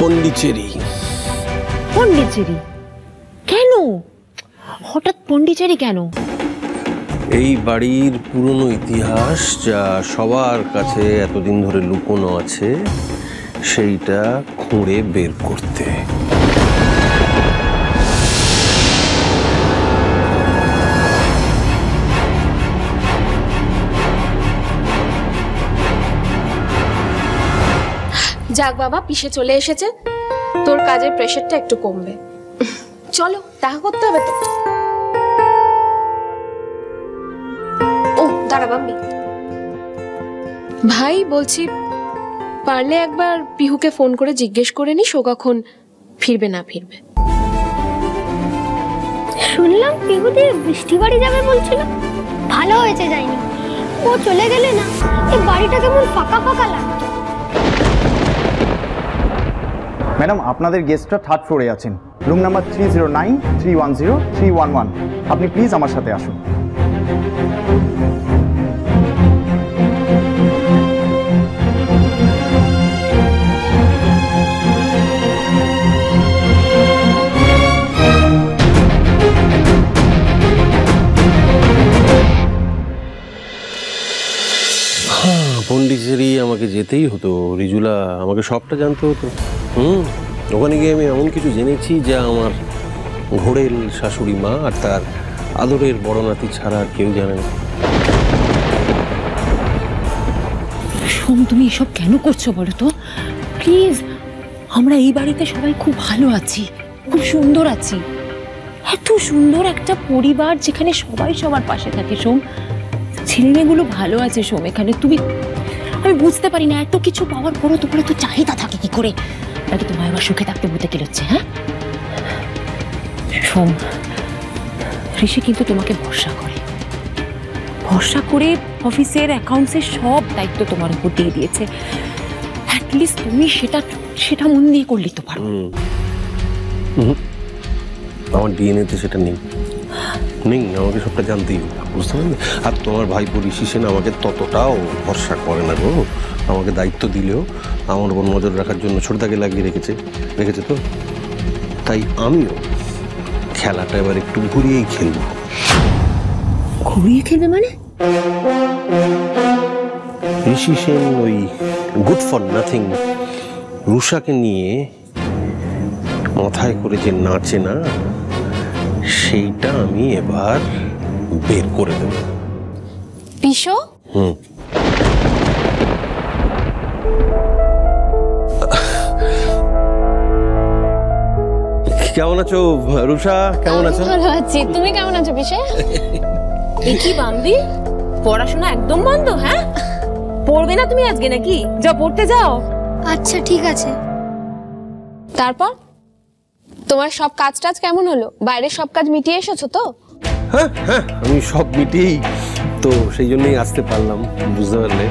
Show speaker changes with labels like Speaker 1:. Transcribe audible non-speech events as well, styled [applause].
Speaker 1: পন্ডিচেরি।
Speaker 2: পন্ডিচেরি? কেন? হঠাৎ পন্ডিচেরি কেন?
Speaker 1: এই বাড়ির পুরনো ইতিহাস যা সবার কাছে এতদিন ধরে লুকোনো আছে সেইটা খুঁড়ে বের করতে।
Speaker 3: যাক বাবা, পিসে চলে এসেছে। তোর কাজের প্রেশারটা একটু কমবে। চলো, দেখা করতে হবে তো। ও, দাঁড়া বাম্মি ভাই, বলছি, পারলে একবার পিহুকে ফোন করে জিজ্ঞেস করে নি ও কখন ফিরবে না ফিরবে।
Speaker 4: শুনলাম পিহুদি বৃষ্টি বাড়ি যাবে বলছিল। ভালো হয়েছে যায়নি। ও চলে গেলে না এই বাড়িটা কেমন ফাঁকা ফাঁকা লাগতো
Speaker 5: ম্যাডাম আপনাদের গেস্টরা থার্ড ফ্লোরে আছেন। Room number three zero nine three one zero three one one আপনি প্লিজ আমার সাথে আসুন।
Speaker 1: হ্যাঁ, পন্ডিচেরি আমাকে যেতেই হতো। রিজুলা আমাকে সবটা জানতে হতো। হুম, ওখানে গিয়ে আমি এমন কিছু জেনেছি যা আমার ঘোড়েল শাশুড়ি মা আর তার আদরের বড় নাতি ছাড়া আর কেউ জানে না।
Speaker 2: সোম, তুমি এসব কেন করছ বলো তো? প্লিজ, আমরা এই বাড়িতে সবাই খুব ভালো আছি, খুব সুন্দর আছি। এত সুন্দর একটা পরিবার যেখানে সবাই সবার পাশে থাকে, সোম। ছেলে মেয়েগুলো ভালো আছে, সোম, এখানে। তুমি, আমি বুঝতে পারি না, এত কিছু পাওয়ার পরও তোমার তো চাহিদা থাকে কি করে? নাকি তোমার আবার সুখে থাকতে বুঝতে গেলছে হ্যাঁ? সোম ঋষি কিন্তু তোমাকে ভরসা করে। ভরসা করে অফিসের অ্যাকাউন্টসের সব দায়িত্ব তোমার উপর দিয়ে দিয়েছে। অ্যাটলিস্ট তুমি সেটা সেটা মন দিয়ে করলে তো পারো।
Speaker 1: আমার ডিএনএতে সেটা নেই। নেই, আমাকে সবটা জানতেই হবে, বুঝতে পারলে? আর তোমার ভাইপো ঋষি সেন আমাকে ততটাও ভরসা করে না গো। আমাকে দায়িত্ব দিলেও আমার উপর নজর রাখার জন্য ছোটদাকে লাগিয়ে রেখেছে রেখেছে তো। তাই আমিও খেলাটা এবার একটু ঘুরিয়েই খেলব।
Speaker 2: ঘুরিয়ে খেলবে মানে?
Speaker 1: ঋষি সেন ওই গুড ফর নাথিং রুষাকে নিয়ে মাথায় করে যে নাচে না সেইটা আমি এবার বের করে দেব।
Speaker 3: পিসো?
Speaker 1: হুম। কেমন আছো রুষা কেমন আছো?
Speaker 3: ভালো আছি। তুমি কেমন আছো পিসে? [laughs]
Speaker 2: কি বান্দি? পড়াশোনা একদম বন্ধ হ্যাঁ? পড়বে না তুমি আজকে নাকি? যা পড়তে যাও।
Speaker 4: আচ্ছা ঠিক আছে।
Speaker 3: তারপর? তোমার সব কাজ টাজ কেমন হলো? বাইরের সব কাজ মিটিয়ে এসেছ তো?
Speaker 1: হ্যাঁ হ্যাঁ আমি সব মিটিয়েই তো সেই জন্যই আসতে পারলাম বুঝতে পারলে।